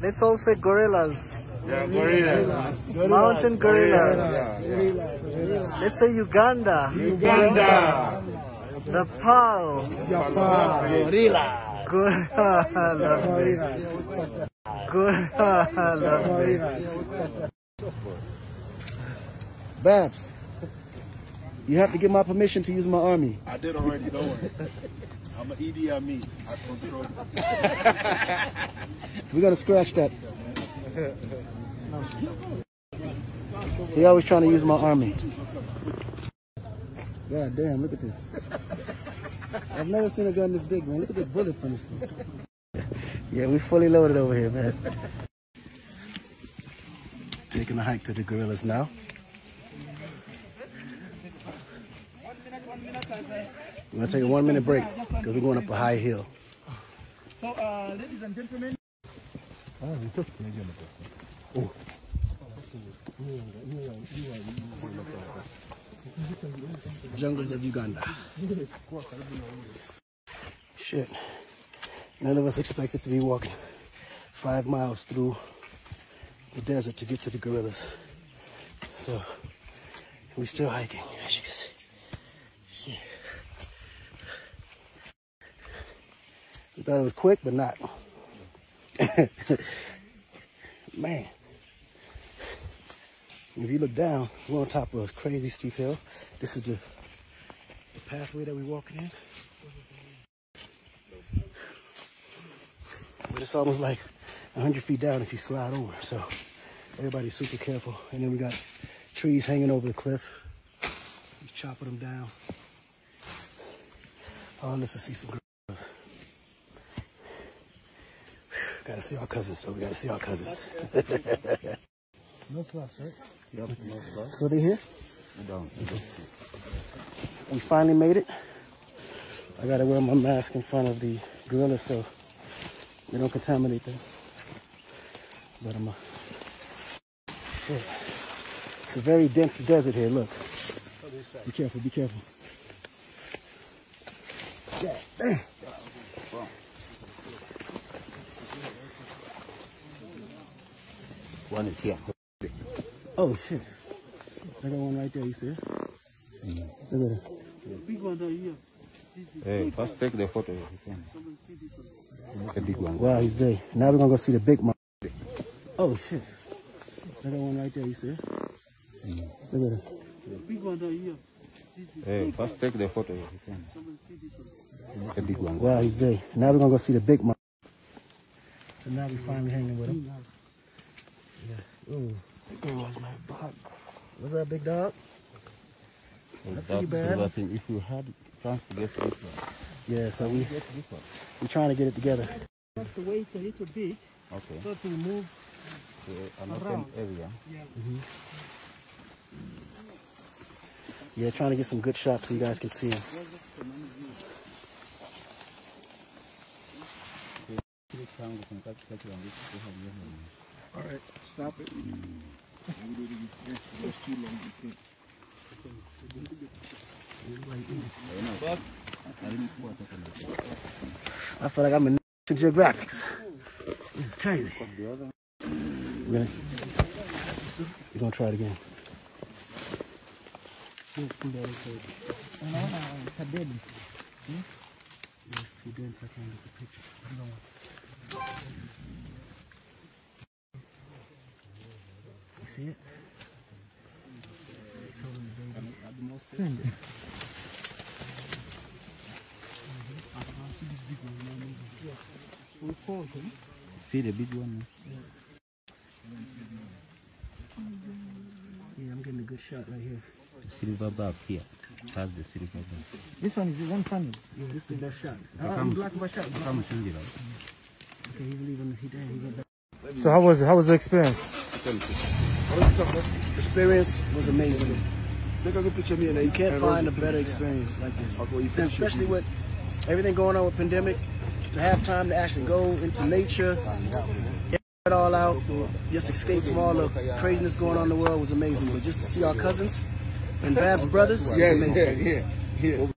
Let's all say gorillas. Yeah, gorilla. Mountain gorillas. Yeah. Let's say Uganda. Uganda. The PAL. Gorilla. Gorilla. Gorilla. Babs, you have to get my permission to use my army. I did already, don't worry. I'm an Idi. I control. We're gonna scratch that. He always trying to use my army. God damn, look at this. I've never seen a gun this big, man. Look at the bullets on this thing. Yeah, we fully loaded over here, man. Taking a hike to the gorillas now. We're gonna take a one minute break because we're going up a high hill. So, uh, ladies and gentlemen, Jungles of Uganda. Shit. None of us expected to be walking five miles through the desert to get to the gorillas. So we're still hiking, as you can see. Shit. We thought it was quick, but not. Man. If you look down, we're on top of a crazy steep hill. This is the, the pathway that we're walking in. But it's almost like 100 feet down if you slide over. So everybody's super careful. And then we got trees hanging over the cliff. He's chopping them down. This to see some gorillas. Gotta see our cousins, though. We gotta see our cousins. no class, right? Yep, no stuff. So they here? Down. We finally made it. I gotta wear my mask in front of the gorillas so they don't contaminate them. But I'm a. It's a very dense desert here, look. Be careful, be careful. Yeah, One is here. Oh shit. I got one right there, you see it? Look at it. Big one right here. Hey, first take the photo. The big one. Wow, he's big. Now we're gonna go see the big one. Oh shit. I got one right there, you see it? Look at it. Big one right here. Hey, first take the photo. The big one. Wow, he's big. Now we're gonna go see the big one. So now we're finally hanging with him. Yeah. Ooh. It was my butt. What's up, big dog? I see you, That's the Babs. thing. If you had chance to get this one, Yeah, so we get this one. we're trying to get it together. Have to wait a little bit Okay. so to move. So an open Around. area. Mm-hmm. Yeah, trying to get some good shots so you guys can see him. All right, stop it. It's too long. You can't. I feel like I'm in National Geographics. This is crazy. We're gonna, we're gonna try it again. It's too dense, I can't get the picture. See it? It's holding the baby. See the big one? Yeah, I'm getting a good shot right here. The silverback here. Has the silverback. This one is the one funny. Yeah, this is the best shot. Uh, Come. black of shot. Come change it out. Okay, he's leaving. He, damn, he went back. So how was how was the experience? Experience was amazing. Take a good picture of me. You can't find a better experience like this. And especially with everything going on with pandemic, to have time to actually go into nature, get it all out, just escape from all the craziness going on in the world was amazing. But just to see our cousins and Bab's brothers, was amazing. yeah, yeah.